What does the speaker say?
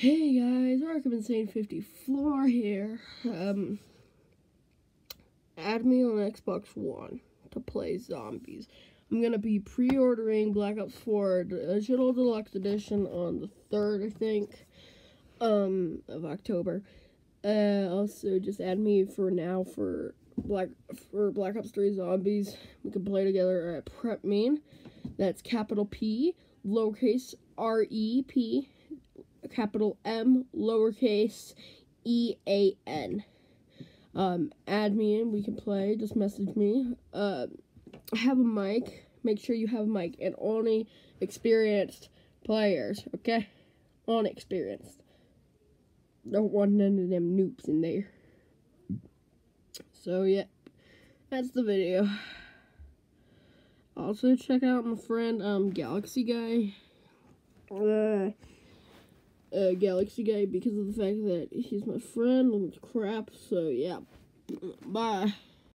Hey guys, Arkham Insane 54 here. Um, add me on Xbox One to play zombies. I'm gonna be pre-ordering Black Ops 4 Digital Deluxe Edition on the 3rd, I think, um, of October. Uh, also, just add me for now for Black for Black Ops 3 Zombies. We can play together at Prep Main. That's capital P, lowercase R E P capital M, lowercase E A N. Um, add me in, we can play, just message me. Uh, have a mic, make sure you have a mic, and only experienced players, okay? Only experienced. Don't want none of them noobs in there. So, yeah, that's the video. Also, check out my friend, um, Galaxy Guy. Uh, uh, Galaxy Guy because of the fact that he's my friend and crap. So yeah, bye.